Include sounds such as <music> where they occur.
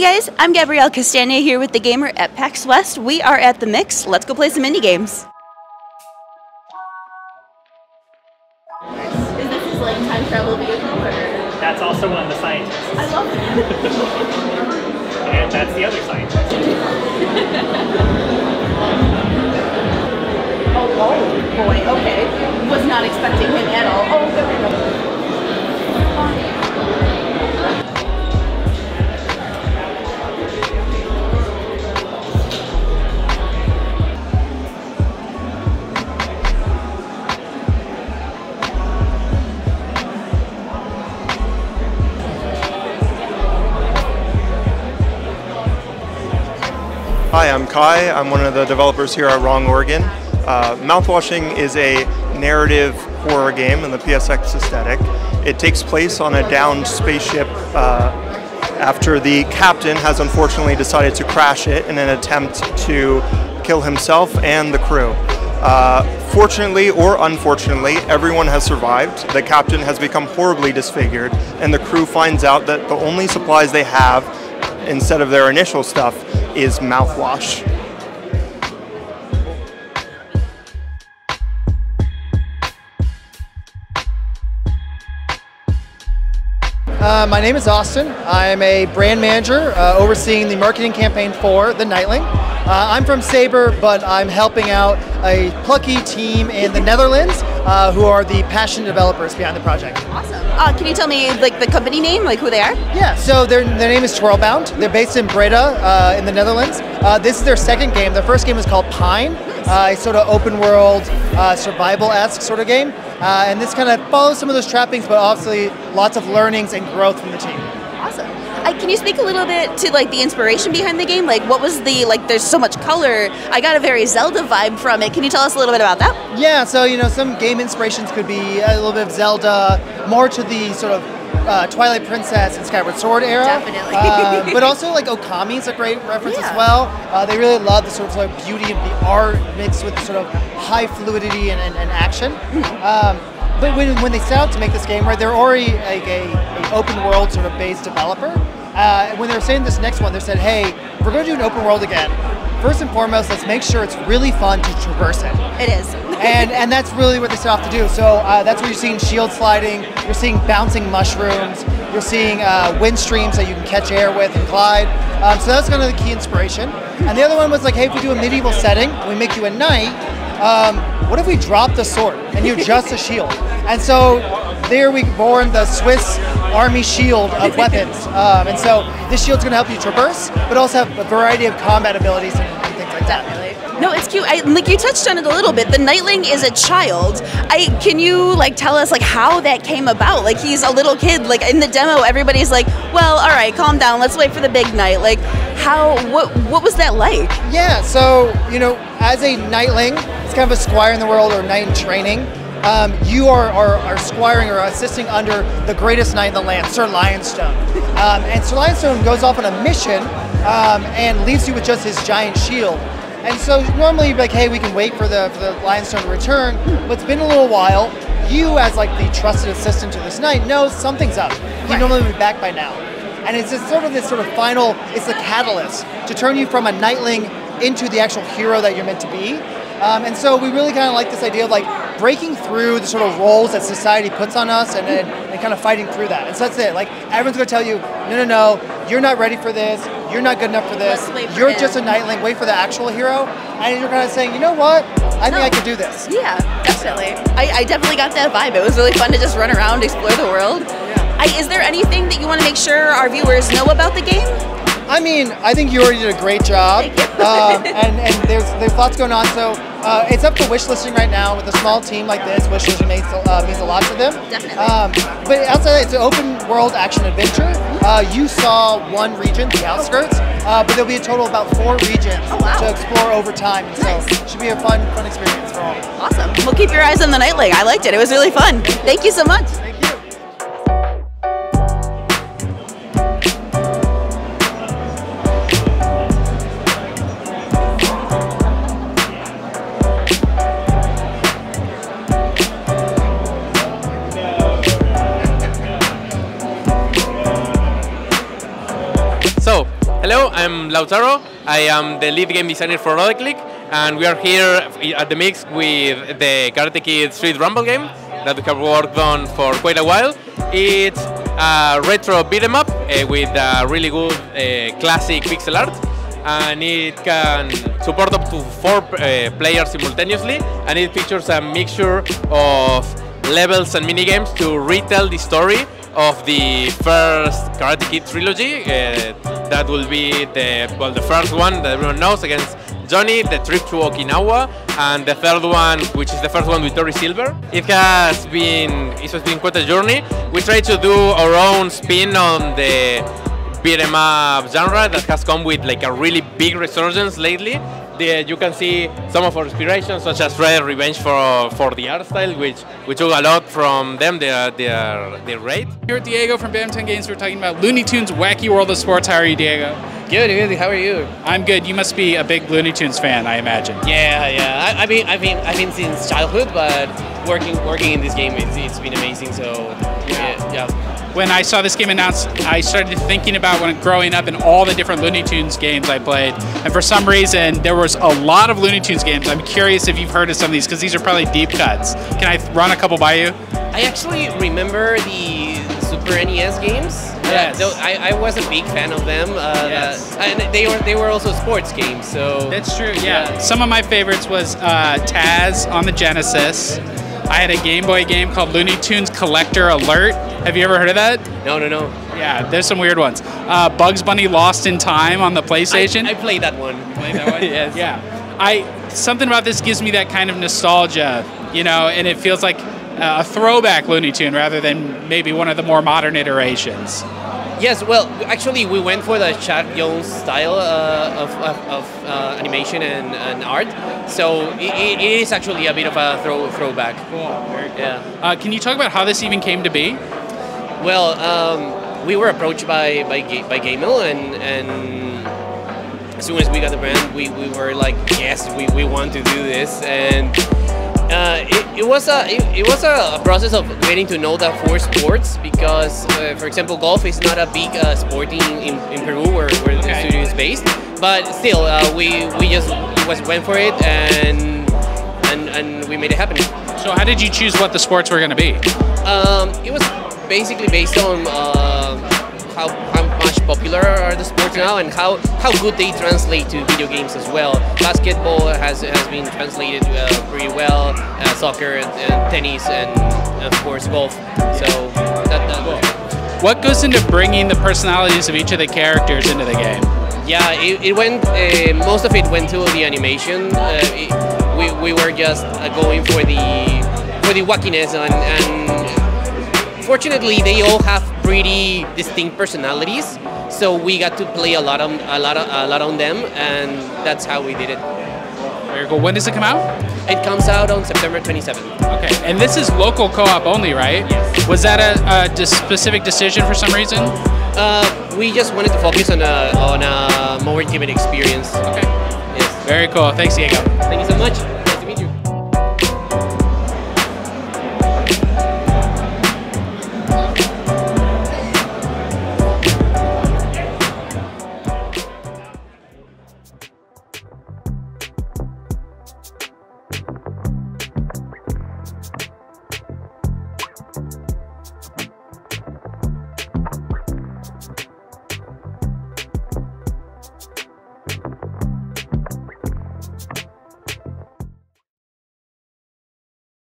Hey guys, I'm Gabrielle Castagna here with the gamer at PAX West. We are at the Mix. Let's go play some indie games. Is this his like time travel vehicle or? That's also one of the scientists. I love it. <laughs> and that's the other scientist. <laughs> oh, oh boy, okay. Was not expecting him at all. Oh, good. Hi, I'm Kai. I'm one of the developers here at Wrong Organ. Uh, Mouthwashing is a narrative horror game in the PSX aesthetic. It takes place on a downed spaceship uh, after the captain has unfortunately decided to crash it in an attempt to kill himself and the crew. Uh, fortunately or unfortunately, everyone has survived. The captain has become horribly disfigured, and the crew finds out that the only supplies they have instead of their initial stuff is mouthwash. Uh, my name is Austin. I'm a brand manager uh, overseeing the marketing campaign for the Knightling. Uh, I'm from Saber, but I'm helping out a plucky team in the Netherlands uh, who are the passionate developers behind the project. Awesome. Uh, can you tell me like the company name, like who they are? Yeah, so their, their name is Twirlbound. They're based in Breda uh, in the Netherlands. this is their second game. Their first game is called Pine. a sort of open world, survival-esque sort of game. Uh, and this kind of follows some of those trappings, but obviously lots of learnings and growth from the team. Can you speak a little bit to like the inspiration behind the game? Like, what was the like? There's so much color. I got a very Zelda vibe from it. Can you tell us a little bit about that? Yeah. So you know, some game inspirations could be a little bit of Zelda, more to the sort of uh, Twilight Princess and Skyward Sword era. Definitely. uh, <laughs> but also like Okami is a great reference yeah. as well. Uh, they really love the sort of, of beauty of the art mixed with sort of high fluidity and, and, and action. Mm-hmm. Um, but when, when they set out to make this game, right, they're already like a, a open world sort of based developer. Uh, when they were saying this next one, they said, hey, we're going to do an open world again. First and foremost, let's make sure it's really fun to traverse it. It is. <laughs> and and that's really what they set off to do. So uh, that's where you're seeing shield sliding, you're seeing bouncing mushrooms, you're seeing uh, wind streams that you can catch air with and glide. Um, so that's kind of the key inspiration. And the other one was like, hey, if we do a medieval setting, we make you a knight. Um, what if we drop the sword and you're just a shield? And so there we born the Swiss Army shield of weapons. Um, and so this shield's going to help you traverse, but also have a variety of combat abilities and, things like that. No, it's cute. I, like you touched on it a little bit. The Knightling is a child. I can you like tell us like how that came about? Like he's a little kid. Like in the demo, everybody's like, "Well, all right, calm down. Let's wait for the big knight." Like, how? What? What was that like? Yeah. So you know, as a Knightling, it's kind of a squire in the world or knight in training. Um, you are, are, are, squiring or assisting under the greatest knight in the land, Sir Lionstone. Um, and Sir Lionstone goes off on a mission um, and leaves you with just his giant shield. And so normally you'd be like, hey, we can wait for the, for the Lionstone to return, but it's been a little while. You, as like the trusted assistant to this knight, knows something's up. He right. normally would be back by now. And it's just sort of this sort of final, it's the catalyst to turn you from a knightling into the actual hero that you're meant to be. Um, and so we really kind of like this idea of like breaking through the sort of roles that society puts on us and, and, and kind of fighting through that. And so that's it. Like everyone's going to tell you, no, no, no, you're not ready for this. You're not good enough for this. For you're him. just a knightling. Wait for the actual hero. And you're kind of saying, you know what? I no. think I can do this. Yeah, definitely. I, I, definitely got that vibe. It was really fun to just run around, explore the world. Yeah. I, is there anything that you want to make sure our viewers know about the game? I mean, I think you already did a great job, um, <laughs> and and there's there's lots going on. So uh, it's up to wishlisting right now with a small team like this. Wishlisting means, uh, means a lot to them. Definitely. Um, but outside that, it's an open world action adventure. Uh, you saw one region, the outskirts, uh, but there'll be a total of about four regions oh, wow. to explore over time. Nice. So it should be a fun fun experience for all. Awesome. We'll keep your eyes on the Knightling. I liked it. It was really fun. Thank you so much. Lautaro. I am the lead game designer for Rodeclick, and we are here at the mix with the Karate Kid Street Rumble game that we have worked on for quite a while. It's a retro beat 'em up uh, with a really good uh, classic pixel art, and it can support up to four uh, players simultaneously, and it features a mixture of levels and minigames to retell the story of the first Karate Kid trilogy. Uh, that will be the well, the first one that everyone knows against Johnny, the trip to Okinawa, and the third one, which is the first one with Terry Silver. It has been it has been quite a journey. We try to do our own spin on the beat 'em up genre that has come with like a really big resurgence lately. The, you can see some of our inspirations, such as Red Revenge for for the art style, which we took a lot from them. Their their their rate. Here with Diego from Bam Games, we're talking about Looney Tunes Wacky World of Sports. How are you, Diego? Good, good. How are you? I'm good. You must be a big Looney Tunes fan, I imagine. Yeah, yeah. I, I mean, I've been, I've been since childhood, but working, working in this game, it's, it's been amazing. So, yeah, yeah. When I saw this game announced, I started thinking about when growing up and all the different Looney Tunes games I played. And for some reason, there was a lot of Looney Tunes games. I'm curious if you've heard of some of these because these are probably deep cuts. Can I run a couple by you? I actually remember the Super NES games. Yes. Uh, I, I was a big fan of them. Uh, Yes. and they were they were also sports games. So That's true. Yeah. Some of my favorites was uh, Taz on the Genesis. I had a Game Boy game called Looney Tunes Collector Alert. Have you ever heard of that? no, no, no. Yeah, there's some weird ones. Uh, Bugs Bunny Lost in Time on the PlayStation. I, I played that one. <laughs> Played that one? <laughs> yes. Yeah. I something about this gives me that kind of nostalgia, you know, and it feels like a throwback Looney Tune rather than maybe one of the more modern iterations. Yes, well, actually, we went for the Chuck Jones style uh, of, of, of uh, animation and, and art. So it, it is actually a bit of a throw, throwback. Cool. Yeah. Uh, can you talk about how this even came to be? Well, um, we were approached by by, by GameMill, and and as soon as we got the brand, we, we were like, yes, we, we want to do this, and uh, it, it was a it, it was a process of getting to know the four sports because, uh, for example, golf is not a big uh, sport in, in, in Peru where, where the studio is based, but still, uh, we we just was went for it and and and we made it happen. So how did you choose what the sports were going to be? Um, it was basically based on uh, how, how much popular are the sports now and how, how good they translate to video games as well. Basketball has, has been translated uh, pretty well, uh, soccer and, and tennis and of course golf. So that, that What goes into bringing the personalities of each of the characters into the game? yeah, it, it went. Uh, most of it went to the animation. Uh, it, we, we were just uh, going for the for the wackiness and, and fortunately they all have pretty distinct personalities. So we got to play a lot on a lot of, a lot on them, and that's how we did it. Very cool. When does it come out? It comes out on September 27th. Okay. And this is local co-op only, right? Yes. Was that a, a specific decision for some reason? Uh, we just wanted to focus on a on a more intimate experience. Okay. Yes. Very cool. Thanks, Diego. Thank you so much.